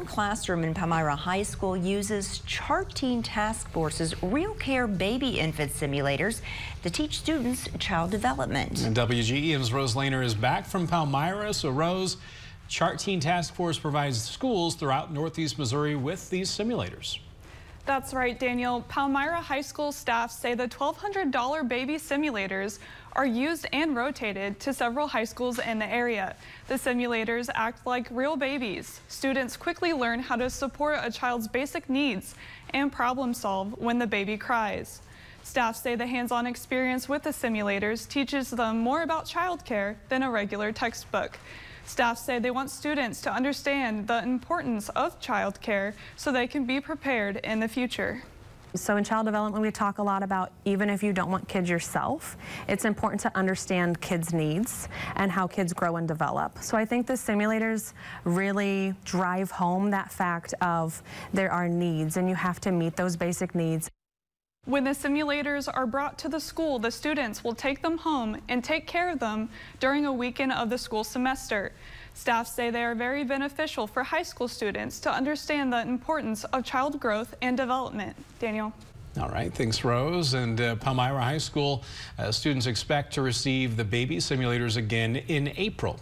one classroom in Palmyra High School uses Chart Teen Task Force's Real Care Baby Infant Simulators to teach students child development. And WGEM's Rose Lehner is back from Palmyra. So Rose, Chart Task Force provides schools throughout Northeast Missouri with these simulators. That's right, Daniel. Palmyra High School staff say the $1,200 baby simulators are used and rotated to several high schools in the area. The simulators act like real babies. Students quickly learn how to support a child's basic needs and problem solve when the baby cries. Staff say the hands-on experience with the simulators teaches them more about childcare than a regular textbook. Staff say they want students to understand the importance of childcare so they can be prepared in the future. So in child development, we talk a lot about even if you don't want kids yourself, it's important to understand kids' needs and how kids grow and develop. So I think the simulators really drive home that fact of there are needs and you have to meet those basic needs. When the simulators are brought to the school, the students will take them home and take care of them during a weekend of the school semester. Staff say they are very beneficial for high school students to understand the importance of child growth and development. Daniel. All right, thanks, Rose. And uh, Palmyra High School uh, students expect to receive the baby simulators again in April.